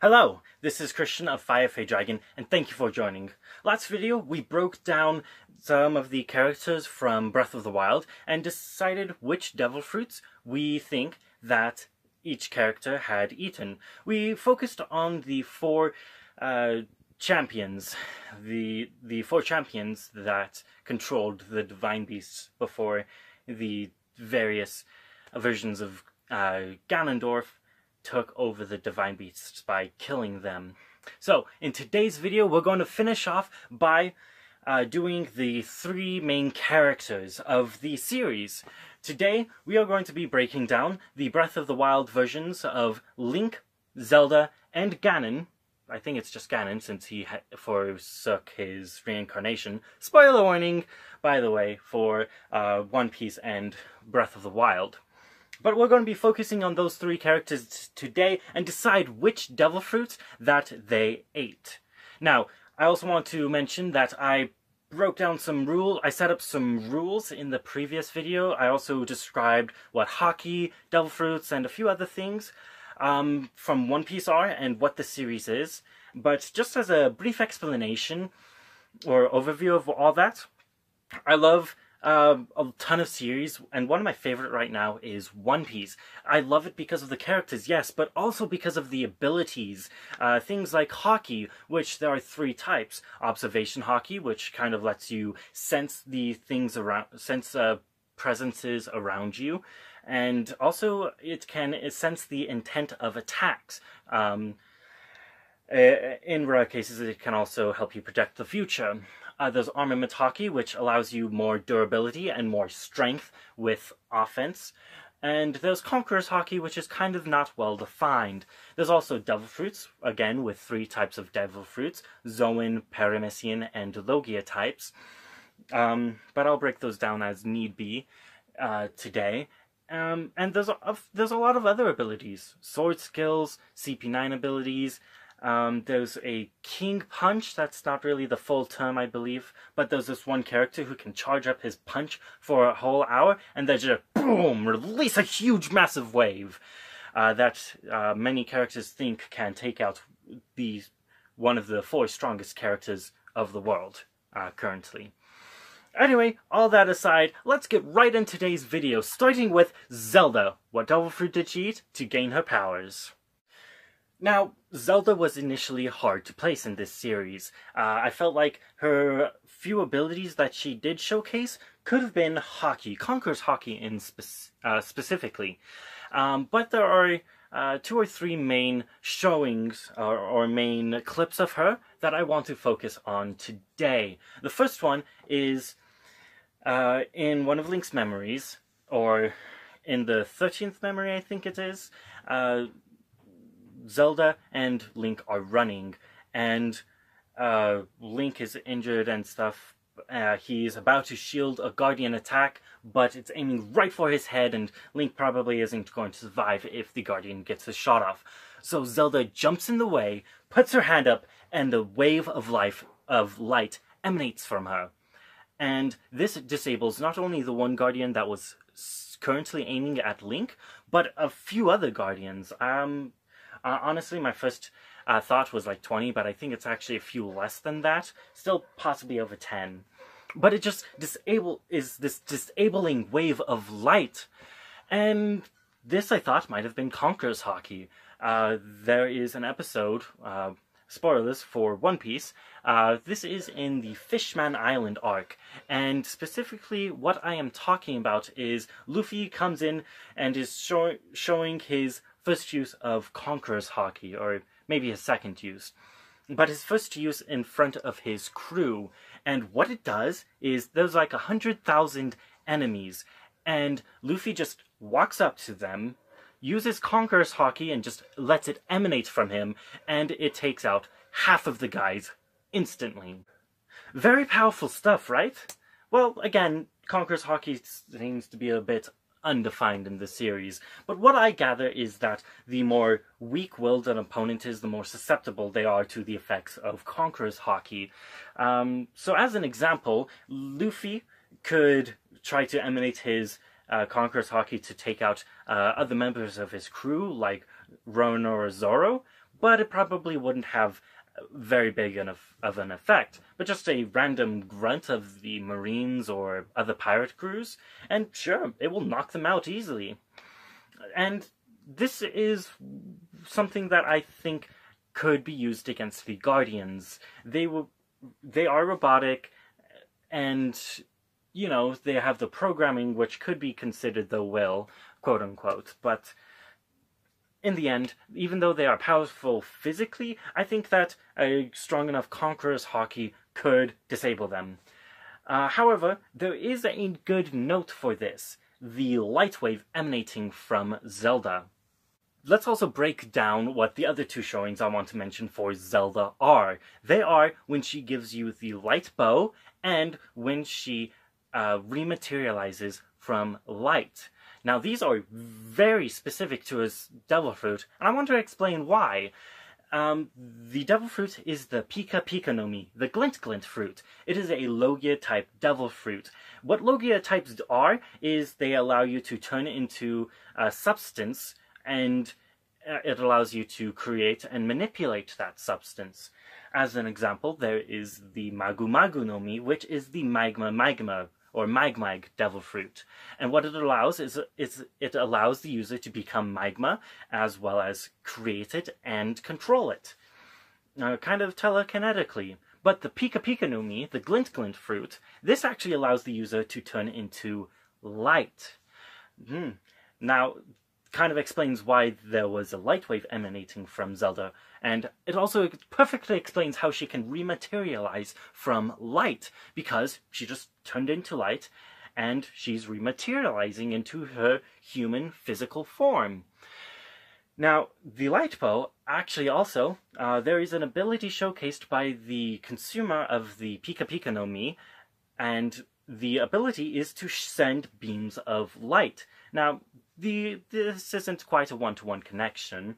Hello, this is Christian of FireFe Dragon, and thank you for joining. Last video, we broke down some of the characters from Breath of the Wild and decided which devil fruits we think that each character had eaten. We focused on the four uh, champions, the the four champions that controlled the divine beasts before the various versions of uh, Ganondorf took over the divine beasts by killing them. So, in today's video, we're going to finish off by uh, doing the three main characters of the series. Today, we are going to be breaking down the Breath of the Wild versions of Link, Zelda, and Ganon. I think it's just Ganon since he forsook his reincarnation. Spoiler warning, by the way, for uh, One Piece and Breath of the Wild. But we're going to be focusing on those three characters today and decide which devil fruits that they ate. Now, I also want to mention that I broke down some rules, I set up some rules in the previous video. I also described what Haki, devil fruits, and a few other things um, from One Piece are and what the series is. But just as a brief explanation or overview of all that, I love uh, a ton of series, and one of my favorite right now is One Piece. I love it because of the characters, yes, but also because of the abilities. Uh, things like Haki, which there are three types. Observation Haki, which kind of lets you sense the things around, sense uh, presences around you. And also, it can sense the intent of attacks. Um, in rare cases, it can also help you project the future. Uh, there's Armament Haki, which allows you more durability and more strength with offense. And there's Conqueror's Haki, which is kind of not well defined. There's also Devil Fruits, again with three types of Devil Fruits, Zoan, Paramecian, and Logia types. Um, but I'll break those down as need be uh, today. Um, and there's a, there's a lot of other abilities. Sword skills, CP9 abilities, um, there's a King Punch, that's not really the full term, I believe, but there's this one character who can charge up his punch for a whole hour and then just boom, release a huge massive wave uh, that uh, many characters think can take out the one of the four strongest characters of the world uh, currently. Anyway, all that aside, let's get right into today's video, starting with Zelda. What devil fruit did she eat to gain her powers? Now, Zelda was initially hard to place in this series. Uh, I felt like her few abilities that she did showcase could have been Haki, Conqueror's Haki in spe uh, specifically. Um, but there are uh, two or three main showings or, or, main clips of her that I want to focus on today. The first one is uh, in one of Link's memories, or in the 13th memory, I think it is. Zelda and Link are running, and uh, Link is injured and stuff. Uh, he's about to shield a Guardian attack, but it's aiming right for his head, and Link probably isn't going to survive if the Guardian gets a shot off. So Zelda jumps in the way, puts her hand up, and the wave of life of light emanates from her. And this disables not only the one Guardian that was currently aiming at Link, but a few other Guardians. Um, uh, honestly, my first uh, thought was like 20, but I think it's actually a few less than that. Still possibly over 10. But it just disable is this disabling wave of light. And this, I thought, might have been Conqueror's Haki. Uh, there is an episode, uh, spoilers for One Piece. Uh, this is in the Fishman Island arc, and specifically what I am talking about is Luffy comes in and is show showing his first use of Conqueror's Haki, or maybe his second use. But his first use in front of his crew. And what it does is there's like a hundred thousand enemies, and Luffy just walks up to them, uses Conqueror's Haki, and just lets it emanate from him, and it takes out half of the guys instantly. Very powerful stuff, right? Well, again, Conqueror's Haki seems to be a bit undefined in the series. But what I gather is that the more weak-willed an opponent is, the more susceptible they are to the effects of Conqueror's Haki. Um, so as an example, Luffy could try to emanate his uh, Conqueror's Haki to take out uh, other members of his crew, like Robin or Zoro, but it probably wouldn't have very big enough of an effect, but just a random grunt of the Marines or other pirate crews, and sure, it will knock them out easily. And this is something that I think could be used against the Guardians. They will, they are robotic, and you know they have the programming which could be considered the will, quote unquote, but in the end, even though they are powerful physically, I think that a strong enough Conqueror's Haki could disable them. Uh, however, there is a good note for this the light wave emanating from Zelda. Let's also break down what the other two showings I want to mention for Zelda are. They are when she gives you the light bow and when she uh, rematerializes from light. Now, these are very specific to his devil fruit, and I want to explain why. Um, the devil fruit is the Pika Pika no Mi, the Glint Glint fruit. It is a Logia type devil fruit. What Logia types are is they allow you to turn it into a substance, and uh, it allows you to create and manipulate that substance. As an example, there is the Magu Magu no Mi, which is the Magma Magma or Magmag devil fruit. And what it allows is, is it allows the user to become magma as well as create it and control it. Now, kind of telekinetically. But the Pika Pika no Mi, the Glint Glint fruit, this actually allows the user to turn into light. Hmm. Now, kind of explains why there was a light wave emanating from Zelda, and it also perfectly explains how she can rematerialize from light, because she just turned into light, and she's rematerializing into her human physical form. Now, the light bow, actually also, uh, there is an ability showcased by the consumer of the Pika Pika no Mi, and the ability is to send beams of light. Now, the this isn't quite a one-to-one connection.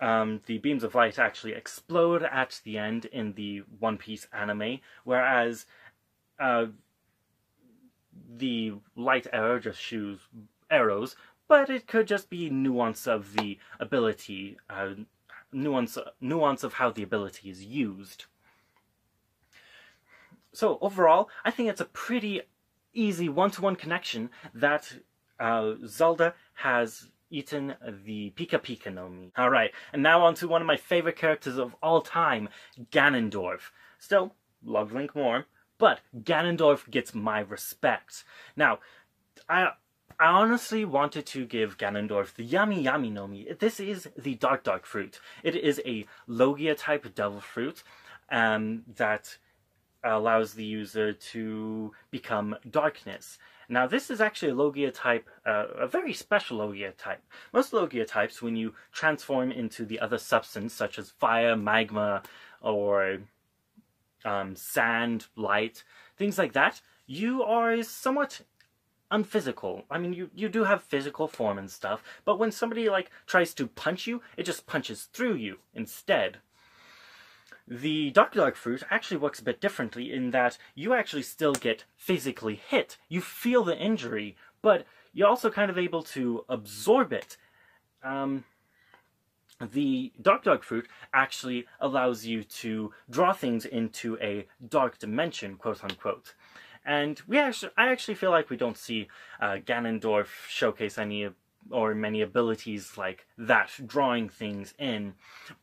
Um, the beams of light actually explode at the end in the One Piece anime, whereas uh, the light arrow just shoots arrows, but it could just be nuance of the ability, uh, nuance nuance of how the ability is used. So overall, I think it's a pretty easy one-to-one connection that uh, Zelda has eaten the Pika Pika no Mi. Alright, and now on to one of my favorite characters of all time, Ganondorf. Still, love Link more, but Ganondorf gets my respect. Now, I I honestly wanted to give Ganondorf the Yami Yami no Mi. This is the Dark Dark fruit. It is a Logia type devil fruit um, that allows the user to become darkness. Now this is actually a Logia type, uh, a very special Logia type. Most Logia types, when you transform into the other substance, such as fire, magma, or um, sand, light, things like that, you are somewhat unphysical. I mean, you, you do have physical form and stuff, but when somebody, like, tries to punch you, it just punches through you instead. The Dark Dark fruit actually works a bit differently in that you actually still get physically hit. You feel the injury, but you're also kind of able to absorb it. Um, the Dark Dark fruit actually allows you to draw things into a dark dimension, quote unquote. And we actually, I actually feel like we don't see uh, Ganondorf showcase any or many abilities like that, drawing things in.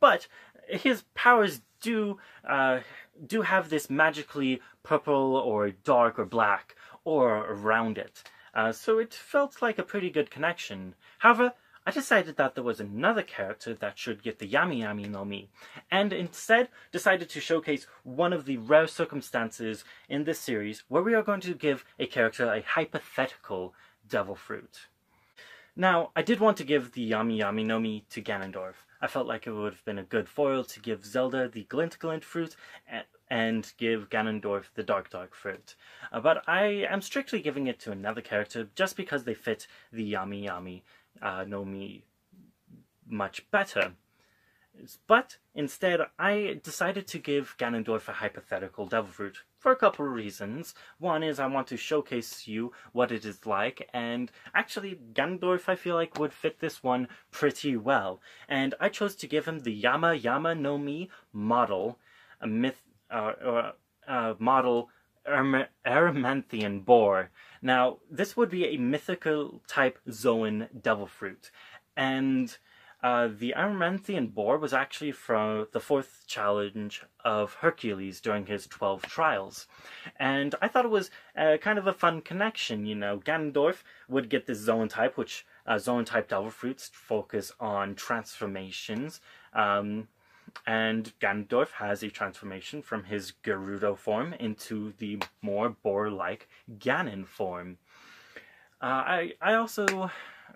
But his powers do uh, do have this magically purple or dark or black aura around it. Uh, so it felt like a pretty good connection. However, I decided that there was another character that should get the Yami Yami no Mi, and instead decided to showcase one of the rare circumstances in this series where we are going to give a character a hypothetical devil fruit. Now, I did want to give the Yami Yami no Mi to Ganondorf. I felt like it would have been a good foil to give Zelda the Glint Glint fruit and give Ganondorf the Dark Dark fruit. Uh, but I am strictly giving it to another character just because they fit the Yami Yami uh, no much better. But instead, I decided to give Ganondorf a hypothetical Devil Fruit for a couple of reasons. One is I want to showcase you what it is like, and actually, Ganondorf I feel like would fit this one pretty well. And I chose to give him the Yama Yama no Mi model, a myth, uh, or uh, model Erymanthian boar. Now, this would be a mythical type Zoan devil fruit, and uh, the Erymanthian boar was actually from the fourth challenge of Hercules during his 12 trials. And I thought it was uh, kind of a fun connection, you know. Ganondorf would get this Zoan type, which uh, Zoan type devil fruits focus on transformations. Um, and Ganondorf has a transformation from his Gerudo form into the more boar-like Ganon form. Uh, I, I also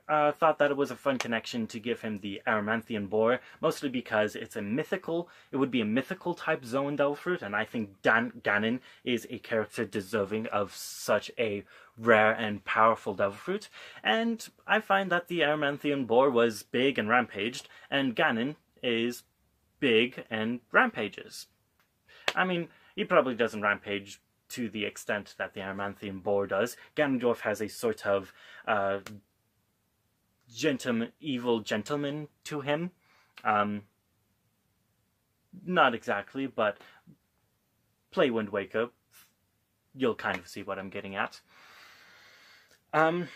uh, thought that it was a fun connection to give him the Erymanthian boar, mostly because it's a mythical, it would be a mythical type Zoan Devil Fruit, and I think Dan- Ganon is a character deserving of such a rare and powerful Devil Fruit, and I find that the Erymanthian boar was big and rampaged, and Ganon is big and rampages. I mean, he probably doesn't rampage to the extent that the Erymanthian boar does. Ganondorf has a sort of uh, gentleman, evil gentleman to him. Um, not exactly, but play Wind Waker. You'll kind of see what I'm getting at. Um,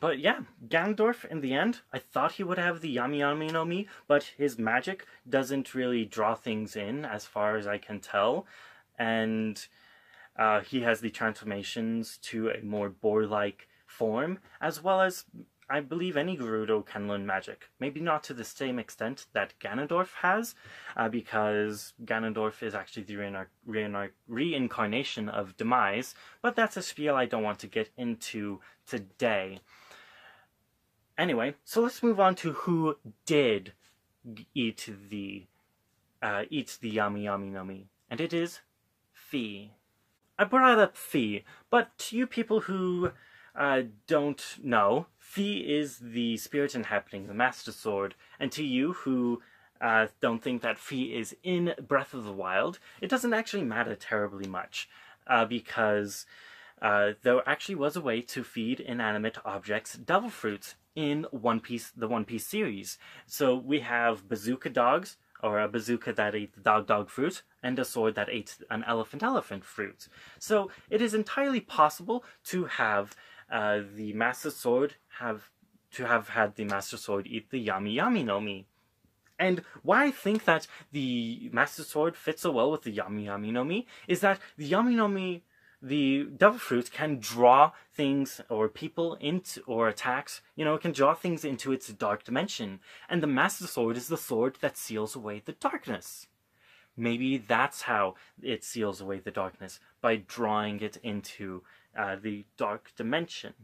but yeah, Ganondorf, in the end, I thought he would have the Yami Yami no Mi, but his magic doesn't really draw things in, as far as I can tell. And uh, he has the transformations to a more boar-like form, as well as I believe any Gerudo can learn magic. Maybe not to the same extent that Ganondorf has, uh, because Ganondorf is actually the reincarnation of Demise, but that's a spiel I don't want to get into today. Anyway, so let's move on to who did eat the uh, eat the Yami Yami no Mi, and it is Fi. I brought up Fi, but to you people who uh, don't know, Fi is the spirit inhabiting the Master Sword, and to you who uh, don't think that Fi is in Breath of the Wild, it doesn't actually matter terribly much, uh, because uh, there actually was a way to feed inanimate objects devil fruits in One Piece, the One Piece series. So we have bazooka dogs, or a bazooka that ate the dog dog fruit, and a sword that ate an elephant elephant fruit. So it is entirely possible to have uh, the Master Sword have to have had the Master Sword eat the Yami Yami no Mi. And why I think that the Master Sword fits so well with the Yami Yami no Mi is that the Yami no Mi the devil fruit can draw things or people into or attacks you know it can draw things into its dark dimension. And the master sword is the sword that seals away the darkness. Maybe that's how it seals away the darkness by drawing it into uh, the dark dimension.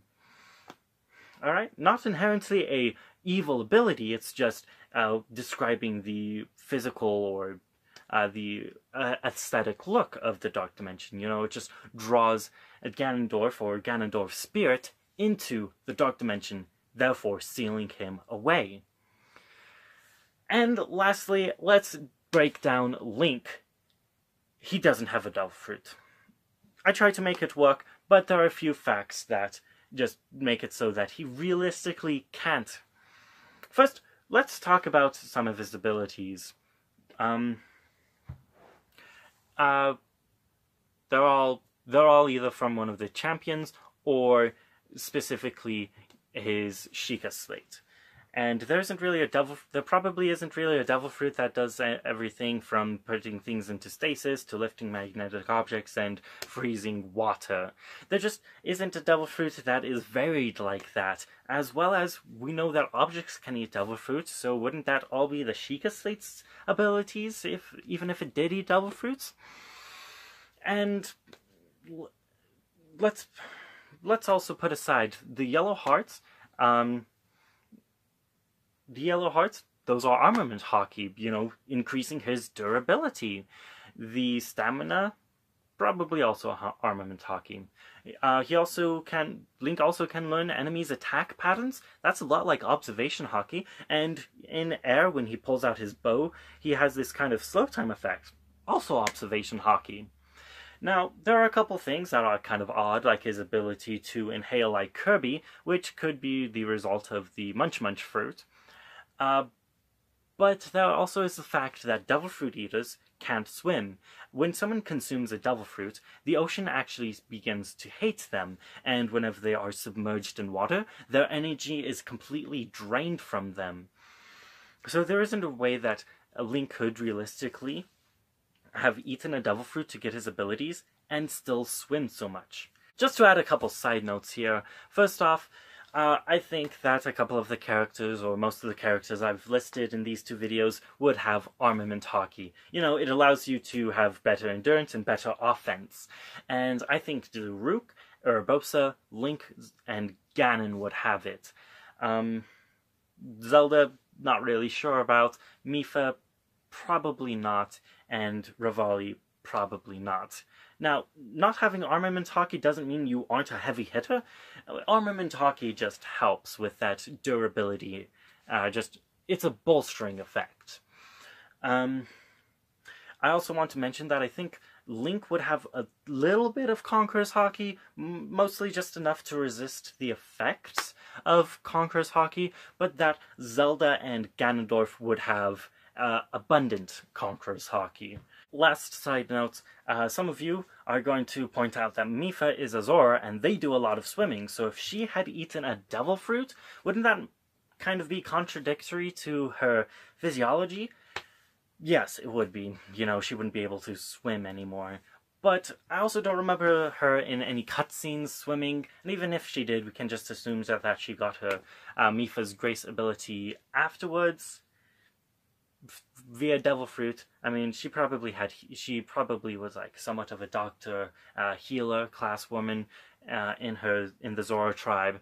All right not inherently a evil ability it's just uh, describing the physical or uh, the uh, aesthetic look of the Dark Dimension. You know, it just draws Ganondorf or Ganondorf spirit into the Dark Dimension, therefore sealing him away. And lastly, let's break down Link. He doesn't have a Devil Fruit. I tried to make it work, but there are a few facts that just make it so that he realistically can't. First, let's talk about some of his abilities. Um, uh, they're all they're all either from one of the champions or specifically his Sheikah slate. And there isn't really a devil. There probably isn't really a devil fruit that does everything from putting things into stasis to lifting magnetic objects and freezing water. There just isn't a devil fruit that is varied like that. As well as we know that objects can eat devil fruits, so wouldn't that all be the Sheikah slate's abilities, if even if it did eat devil fruits? And let's let's also put aside the yellow hearts. Um, the yellow hearts, those are armament Haki, you know, increasing his durability. The stamina, probably also armament Haki. Uh, he also can Link also can learn enemies' attack patterns. That's a lot like observation Haki. And in air, when he pulls out his bow, he has this kind of slow time effect. Also observation Haki. Now, there are a couple things that are kind of odd, like his ability to inhale like Kirby, which could be the result of the Munch Munch fruit. Uh, but there also is the fact that devil fruit eaters can't swim. When someone consumes a devil fruit, the ocean actually begins to hate them, and whenever they are submerged in water, their energy is completely drained from them. So there isn't a way that Link could realistically have eaten a devil fruit to get his abilities and still swim so much. Just to add a couple side notes here, first off, uh, I think that a couple of the characters, or most of the characters I've listed in these two videos, would have armament Haki. You know, it allows you to have better endurance and better offense. And I think Daruk, Urbosa, Link, and Ganon would have it. Um, Zelda, not really sure about. Mipha, probably not, and Revali probably not. Now, not having armament Haki doesn't mean you aren't a heavy hitter. Armament Haki just helps with that durability. Uh, just it's a bolstering effect. Um, I also want to mention that I think Link would have a little bit of Conqueror's Haki, mostly just enough to resist the effects of Conqueror's Haki, but that Zelda and Ganondorf would have uh, abundant Conqueror's Haki. Last side note, uh, some of you are going to point out that Mipha is a Zora and they do a lot of swimming, so if she had eaten a devil fruit, wouldn't that kind of be contradictory to her physiology? Yes, it would be. You know, she wouldn't be able to swim anymore. But I also don't remember her in any cutscenes swimming, and even if she did, we can just assume that, that she got her uh, Mipha's grace ability afterwards via devil fruit i mean she probably had she probably was like somewhat of a doctor uh, healer class woman uh, in her in the zora tribe.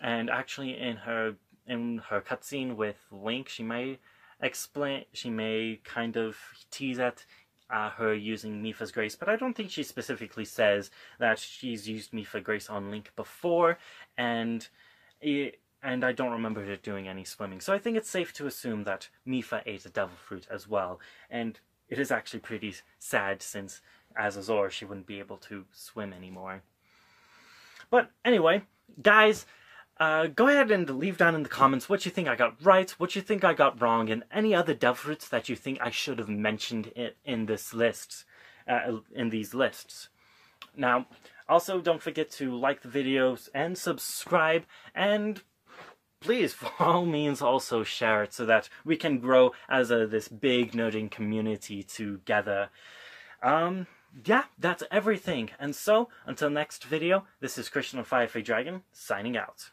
And actually in her in her cutscene with link she may explain she may kind of tease at uh, her using Mipha's Grace, but I don't think she specifically says that she's used Mipha Grace on Link before, and it, and I don't remember her doing any swimming. So I think it's safe to assume that Mipha ate a devil fruit as well. And it is actually pretty sad since as a Zora she wouldn't be able to swim anymore. But anyway, guys, uh, go ahead and leave down in the comments what you think I got right, what you think I got wrong, and any other devil fruits that you think I should have mentioned in, in this list, uh, in these lists. Now, also don't forget to like the videos and subscribe, and please, for all means, also share it so that we can grow as a, this big nerding community together. Um, yeah, that's everything. And so, until next video, this is Christian of Firefly Dragon, signing out.